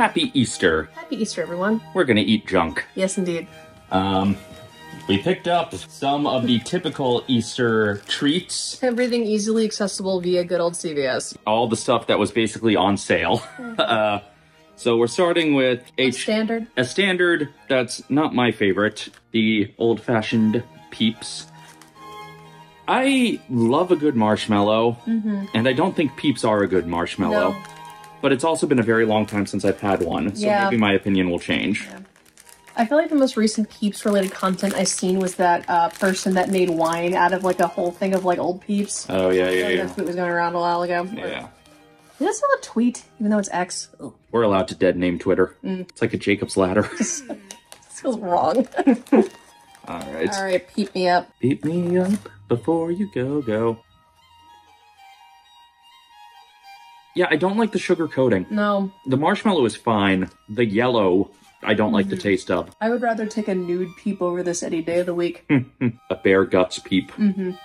Happy Easter. Happy Easter, everyone. We're gonna eat junk. Yes, indeed. Um, we picked up some of the typical Easter treats, Everything easily accessible via good old CVS. all the stuff that was basically on sale. uh, so we're starting with a, Standard. a standard that's not my favorite, the old-fashioned Peeps. I love a good marshmallow, and I don't think Peeps are a good marshmallow. No. But it's also been a very long time since I've had one, so Yeah. maybe my opinion will change. I feel like the most recent Peeps related content I've seen was that uh, person that made wine out of like a whole thing of like old Peeps. Oh yeah, yeah, yeah. That's what was going around a while ago. Yeah. Is that still a tweet, even though it's X? We're allowed to dead name Twitter. Mm. It's like a Jacob's ladder. this feels wrong. All right. All right, peep me up. Beat me up before you go, go. Yeah, I don't like the sugar coating. No, The marshmallow is fine. The yellow, I don't like the Mm-hmm. taste of. I would rather take a nude peep over this any day of the week. A bare guts peep. Mm.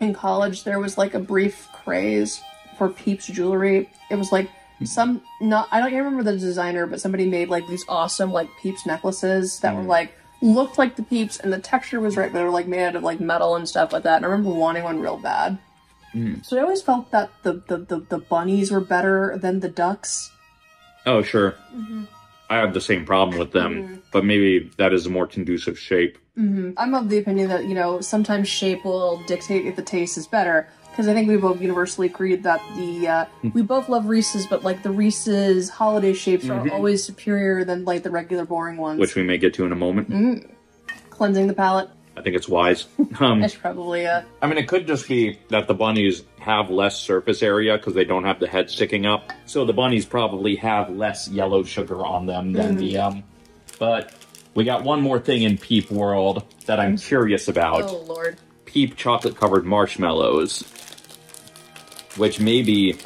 in college there was like a brief craze for peeps jewelry it was like some not i don't even remember the designer but somebody made like these awesome like peeps necklaces that were like looked like the peeps and the texture was right but they were like made out of like metal and stuff like that and i remember wanting one real bad so i always felt that the, the the the bunnies were better than the ducks Oh, sure. Mm-hmm. I have the same problem with them, but maybe that is a more conducive shape. i'm of the opinion that you know sometimes shape will dictate if the taste is better because I think we both universally agreed that the uh, we both love Reese's, but like the Reese's holiday shapes are always superior than like the regular boring ones. which we may get to in a moment. Mm. Cleansing the palate. I think it's wise. Um, I probably uh I mean, it could just be that the bunnies have less surface area because they don't have the head sticking up. So the bunnies probably have less yellow sugar on them than the um. But we got one more thing in Peep World that I'm curious about. oh lord. Peep chocolate covered marshmallows, which maybe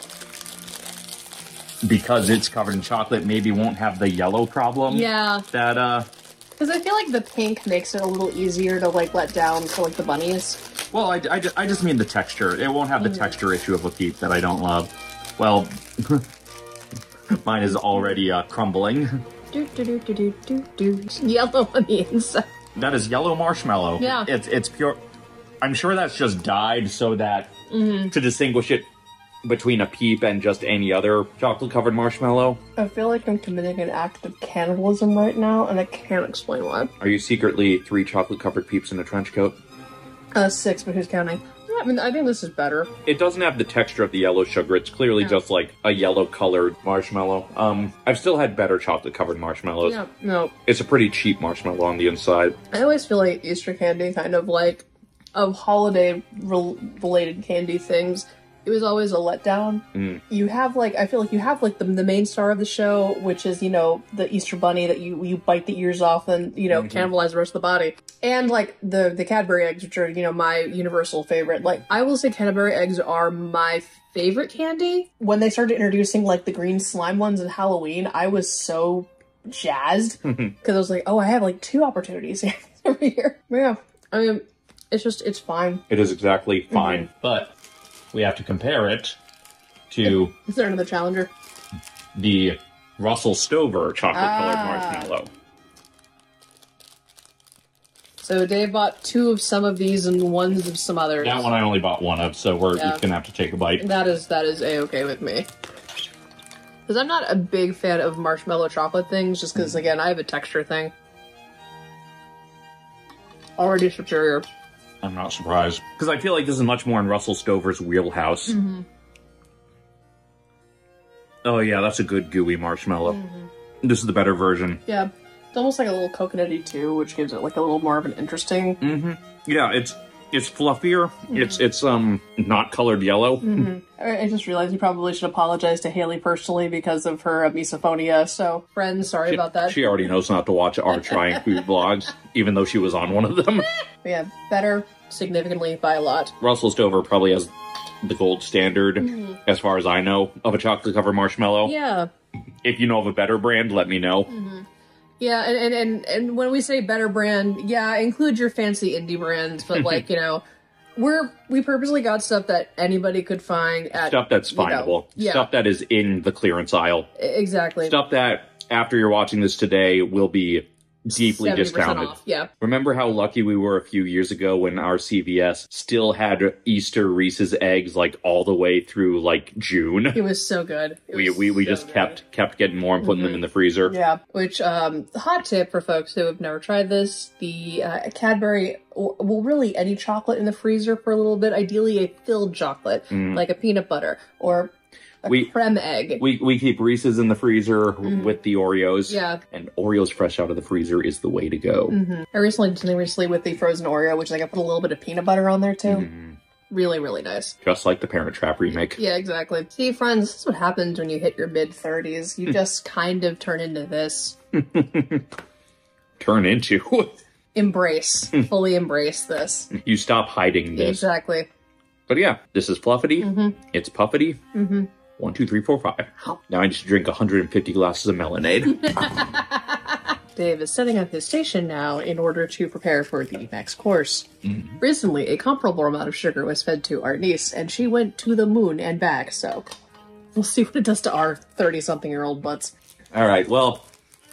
because it's covered in chocolate, maybe won't have the yellow problem. Yeah, That uh. Because I feel like the pink makes it a little easier to like let down for like the bunnies. Well, I, I, ju- I just mean the texture. It won't have the texture issue of a peep that I don't love. Well, mine is already uh, crumbling. Do do do do do do do. Yellow on the inside. That is yellow marshmallow. Yeah. It's it's pure. I'm sure that's just dyed so that to distinguish it between a peep and just any other chocolate covered marshmallow. I feel like I'm committing an act of cannibalism right now, and I can't explain why. Are you secretly three chocolate covered peeps in a trench coat? Uh, six, but who's counting? I mean, I think this is better. It doesn't have the texture of the yellow sugar. It's clearly Yeah. just like a yellow colored marshmallow. Um, I've still had better chocolate covered marshmallows. Yeah, no, It's a pretty cheap marshmallow on the inside. I always feel like Easter candy, kind of like of holiday rel- related candy things, it was always a letdown. Mm. You have like I feel like you have like the, the main star of the show, which is you know the Easter bunny that you you bite the ears off and you know cannibalize the rest of the body, and like the the Cadbury eggs, which are you know my universal favorite. Like I will say Cadbury eggs are my favorite candy. When they started introducing like the green slime ones in Halloween, I was so jazzed because I was like, oh, I have like two opportunities every year. Yeah, I mean, it's just it's fine. It is exactly fine. But we have to compare it to Is there another challenger? the Russell Stover chocolate colored Ah. marshmallow. So Dave bought two of some of these and ones of some others. That one I only bought one of, so we're Yeah. gonna have to take a bite. That is that is a okay with me. Because I'm not a big fan of marshmallow chocolate things, just because again I have a texture thing. Already superior. I'm not surprised because I feel like this is much more in Russell Stover's wheelhouse. Mm-hmm. Oh yeah, that's a good gooey marshmallow. Mm-hmm. This is the better version. Yeah, it's almost like a little coconutty too, which gives it like a little more of an interesting. Mm. Yeah, it's it's fluffier. Mm-hmm. It's it's um not colored yellow. I I just realized you probably should apologize to Haley personally because of her misophonia. So, friends, sorry about that. She already knows not to watch our trying food vlogs, even though she was on one of them. But yeah, better significantly by a lot. Russell Stover probably has the gold standard, as far as I know, of a chocolate covered marshmallow. Mm-hmm. Yeah, If you know of a better brand, let me know. Yeah, and and and, and when we say better brand, yeah, include your fancy indie brands, but like you know, we're we purposely got stuff that anybody could find at Stuff that's you know, findable. yeah, Stuff that is in the clearance aisle. exactly. Stuff that after you're watching this today will be deeply discounted. off. Yeah. Remember how lucky we were a few years ago when our CVS still had Easter Reese's eggs like all the way through like June? It was so good. It We we, we so just good. kept kept getting more and putting them in the freezer. Yeah, which um, hot tip for folks who have never tried this: the uh, Cadbury, well, really any chocolate in the freezer for a little bit. Ideally, a filled chocolate, like a peanut butter or Mm. We- creme egg. We we keep Reese's in the freezer with the Oreos. Mm-hmm. Yeah. And Oreos fresh out of the freezer is the way to go. hmm I recently did something recently with the frozen Oreo, which like I put a little bit of peanut butter on there too. Mhm. Really, really nice. Just like the Parent Trap remake. Yeah, exactly. See, friends, this is what happens when you hit your mid thirties. You just kind of turn into this. Turn into. Embrace, fully embrace this. you stop hiding this. Exactly. But yeah, this is Fluffity. Mm-hmm. It's Puffity. Mm-hmm. One, two, three, four, five. Now I just drink 150 glasses of Melonade. Dave is setting up his station now in order to prepare for the next course. Recently, a comparable amount of sugar was fed to our niece, and she went to the moon and back, so we'll see what it does to our 30 something year old butts. All right, well,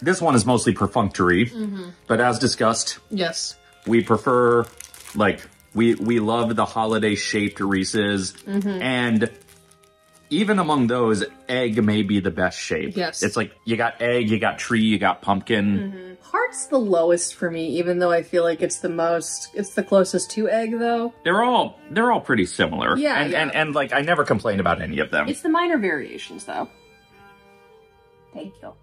this one is mostly perfunctory, Mm-hmm. but as discussed, Yes. we prefer, like, we, we love the holiday shaped Reese's, Mm-hmm. and even among those, egg may be the best shape. Yes. It's like you got egg, you got tree, you got pumpkin. Heart's the lowest for me, even though I feel like it's the most, it's the closest to egg, though. They're all they're all pretty similar. Yeah, and, yeah. and and like I never complain about any of them. It's the minor variations, though. Thank you.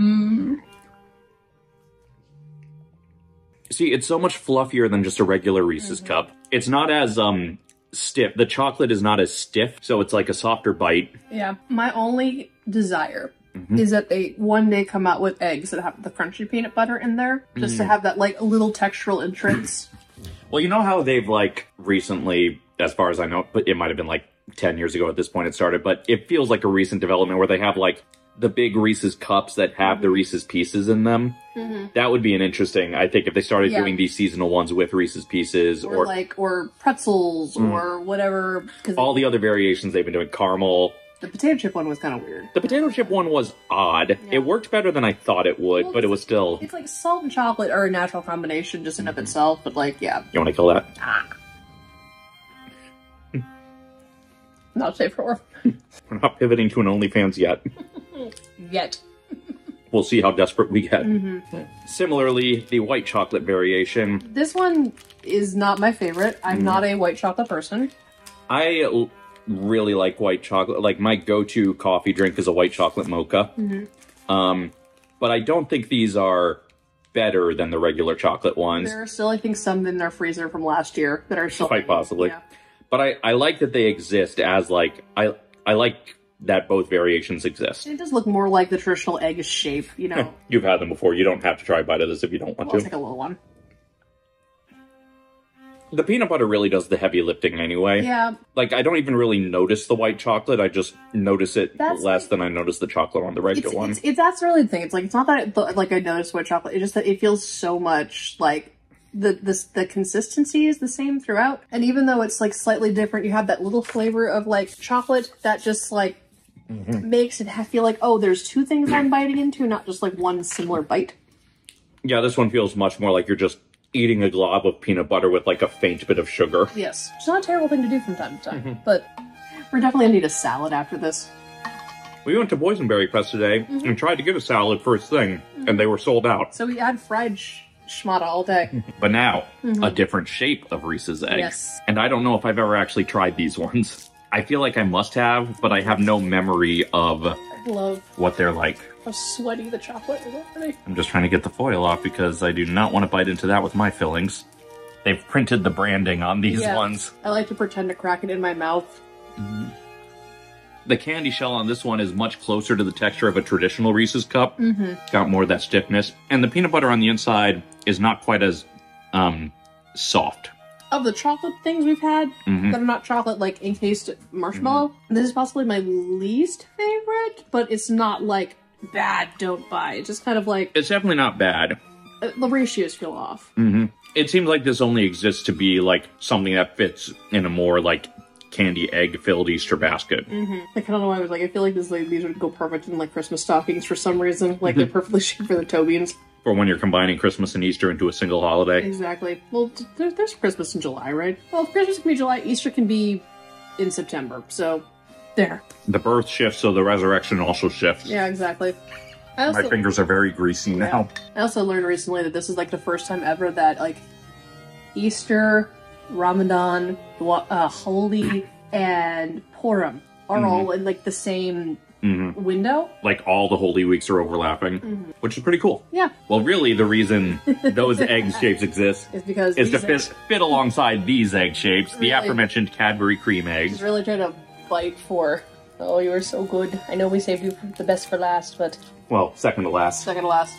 Mm. See, it's so much fluffier than just a regular Reese's Mm-hmm. cup. It's not as um stiff. The chocolate is not as stiff, so it's like a softer bite. Yeah. My only desire Mm-hmm. is that they one day come out with eggs that have the crunchy peanut butter in there, just Mm. to have that like little textural entrance. Well, you know how they've like recently, as far as I know, but it might have been like 10 years ago at this point it started, but it feels like a recent development where they have like the big Reese's cups that have Mm-hmm. the Reese's pieces in them. That would be an interesting, I think, if they started Yeah. doing these seasonal ones with Reese's pieces or, or, like or pretzels or whatever. Because Mm. all the other variations they've been doing, caramel. the potato chip one was kind of weird. The potato chip one was odd. It worked better than I thought it would, Well, but it was still. It's like salt and chocolate are a natural combination just in of itself, but like yeah, You want to kill that? Ah. not safe for We're not pivoting to an OnlyFans yet. yet. We'll see how desperate we get. Mm-hmm. Similarly, the white chocolate variation. This one is not my favorite. I'm Mm. not a white chocolate person. I l- really like white chocolate. Like my go-to coffee drink is a white chocolate mocha. Mm-hmm. Um, but I don't think these are better than the regular chocolate ones. There are still, I think, some in our freezer from last year that are still Quite possibly. Yeah. But I, I like that they exist as like I I like that both variations exist. It does look more like the traditional egg shape, you know. You've had them before. You don't have to try a bite of this if you don't want I'll to. take a little one. The peanut butter really does the heavy lifting anyway. Yeah, Like I don't even really notice the white chocolate. I just notice it That's less like- than I notice the chocolate on the regular it's, one. it's, it's that's really the thing. It's like it's not that it, like I noticed white chocolate. It's just that it feels so much like the this the consistency is the same throughout. And even though it's like slightly different, you have that little flavor of like chocolate that just like Mm-hmm. makes it feel like oh, there's two things I'm biting into, not just like one similar bite. Yeah, this one feels much more like you're just eating a glob of peanut butter with like a faint bit of sugar. Yes, it's not a terrible thing to do from time to time, Mm-hmm. but we're definitely gonna need a salad after this. We went to Boysenberry Fest today Mm-hmm. and tried to get a salad first thing, and they were sold out. So we had fried sh- schmata all day. But now, a different shape of Reese's egg. Mm-hmm. Yes. And I don't know if I've ever actually tried these ones. I feel like I must have, but I have no memory of love what they're like. how sweaty the chocolate is already. I'm just trying to get the foil off because I do not want to bite into that with my fillings. They've printed the branding on these Yeah. ones. I like to pretend to crack it in my mouth. The candy shell on this one is much closer to the texture of a traditional Reese's cup. Mm-hmm. Got more of that stiffness. And the peanut butter on the inside is not quite as um soft. Of the chocolate things we've had Mhm. that are not chocolate, like encased marshmallow, this is possibly my least favorite, but it's not like bad, don't buy. It's just kind of like It's definitely not bad. uh, the ratios feel off. hmm It seems like this only exists to be like something that fits in a more like candy egg filled Easter basket. Like I don't know why I was like, I feel like this like these would go perfect in like Christmas stockings for some reason. Like they're perfectly shaped for the Tobians. For when you're combining Christmas and Easter into a single holiday. Exactly. Well, there, there's Christmas in July, right? Well, if Christmas can be July, Easter can be in September. So there. The birth shifts, so the resurrection also shifts. Yeah, exactly. I My fingers are very greasy now. I also learned recently that this is like the first time ever that like Easter, Ramadan, Wa- uh, Holi, and Purim are all in like the same Mhm. window. Like all the holy weeks are overlapping, which is pretty cool. Yeah, Well, really, the reason those egg shapes exist is because is to these fit, fit alongside these egg shapes, the aforementioned Cadbury cream is eggs. really trying to fight for. Oh, you were so good. I know we saved you for the best for last, but Well, second to last, second to last.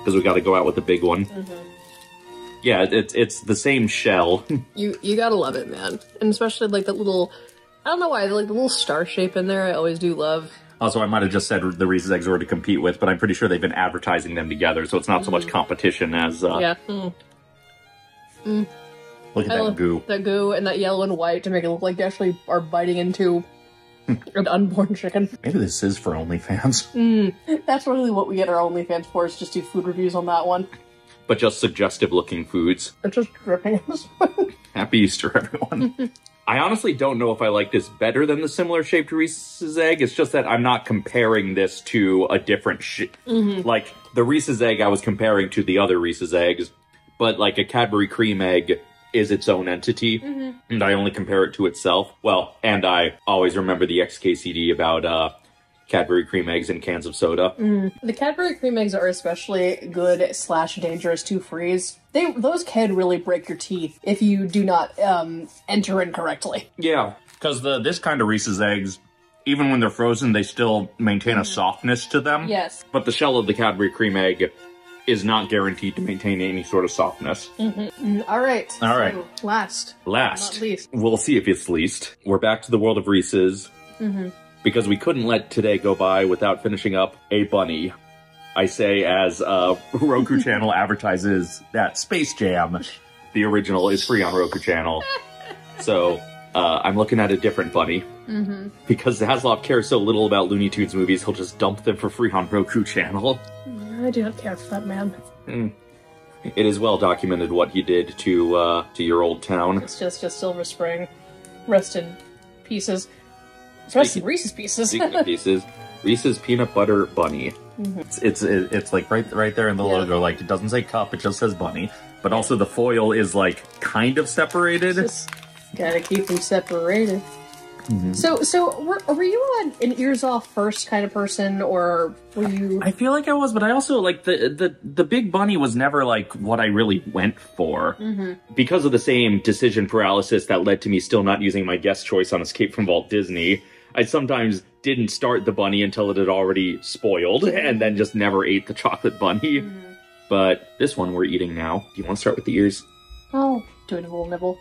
because we got to go out with the big one. Yeah, it's it's the same shell. You you gotta love it, man, and especially like that little. I don't know why, like the little star shape in there. I always do love. also, I might have just said the Reese's eggs were to compete with, but I'm pretty sure they've been advertising them together, so it's not so much competition as uh, Yeah, mm. look at I that goo. that goo and that yellow and white to make it look like they actually are biting into an unborn chicken. Maybe this is for OnlyFans, That's really what we get our OnlyFans for. Is just do food reviews on that one. but just suggestive looking foods. It's just dripping. Happy Easter, everyone. I honestly don't know if I like this better than the similar shaped Reese's egg. It's just that I'm not comparing this to a different sh- Like, the Reese's egg I was comparing to the other Reese's eggs, but like a Cadbury cream egg is its own entity, and I only compare it to itself. Well, and I always remember the XKCD about uh, Cadbury cream eggs in cans of soda. Mm. the Cadbury cream eggs are especially good slash dangerous to freeze. They those can really break your teeth if you do not um, enter incorrectly. Yeah, because the this kind of Reese's eggs, even when they're frozen, they still maintain a mm-hmm. softness to them. Yes. But the shell of the Cadbury cream egg is not guaranteed to maintain any sort of softness. Mm-hmm. Mm, all right. All right. So, last. Last, Not least. we'll see if it's least. We're back to the world of Reese's mm-hmm. Because we couldn't let today go by without finishing up a bunny. I say as uh, Roku Channel advertises that Space Jam, the original, is free on Roku Channel. So uh, I'm looking at a different bunny. Because Zaslav cares so little about Looney Tunes movies, he'll just dump them for free on Roku Channel. I do not care for that man. It is well documented what he did to uh, to your old town. It's just just Silver Spring. Rest in pieces. In Reese's pieces. Speaking of pieces, Reese's peanut butter bunny. Mm-hmm. It's, it's it's like right right there in the Yeah. logo. Like it doesn't say cup, it just says bunny. But also the foil is like kind of separated. Just gotta keep them separated. Mm-hmm. So, so were, were you an, an ears off first kind of person, or were you? I feel like I was, but I also like the the the big bunny was never like what I really went for mm-hmm. because of the same decision paralysis that led to me still not using my guest choice on Escape from Walt Disney. I sometimes didn't start the bunny until it had already spoiled, and then just never ate the chocolate bunny. Mm-hmm. But this one we're eating now. Do you want to start with the ears? Oh, doing a little nibble.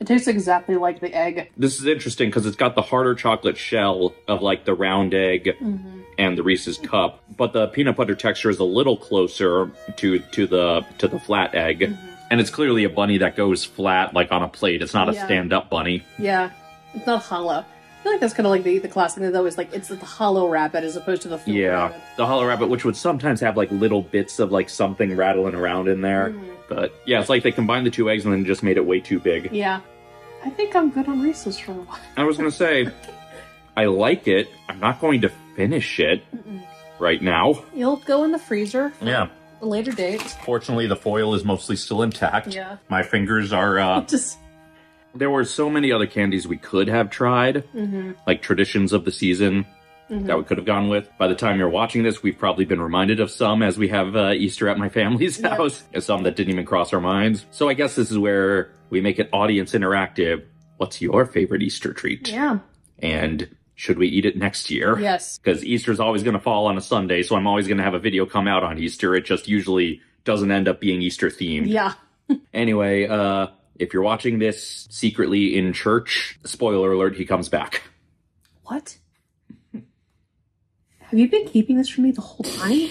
It tastes exactly like the egg. This is interesting because it's got the harder chocolate shell of like the round egg mm-hmm. and the Reese's cup, but the peanut butter texture is a little closer to to the to the flat egg. Mm-hmm. And it's clearly a bunny that goes flat, like on a plate. It's not a stand-up bunny. Yeah, it's not hollow. I feel like that's kind of like the the classic thing though is like it's the hollow rabbit as opposed to the full Yeah, rabbit. the hollow rabbit, which would sometimes have like little bits of like something rattling around in there. Hmm. But yeah, it's like they combined the two eggs and then just made it way too big. Yeah, I think I'm good on Reese's for a while. I was gonna say, I like it. I'm not going to finish it right now. You'll go in the freezer for Yeah. A later date. Fortunately, the foil is mostly still intact. Yeah. My fingers are. Uh, Just there were so many other candies we could have tried, like traditions of the season that we could have gone with. By the time you're watching this, we've probably been reminded of some as we have uh, Easter at my family's Yeah. house, and some that didn't even cross our minds. So I guess this is where we make it audience interactive. What's your favorite Easter treat? yeah, And should we eat it next year? yes, because Easter's always going to fall on a Sunday, so I'm always going to have a video come out on Easter. It just usually doesn't end up being Easter themed. yeah. Anyway, uh, if you're watching this secretly in church, spoiler alert, he comes back. What? Have you been keeping this from me the whole time?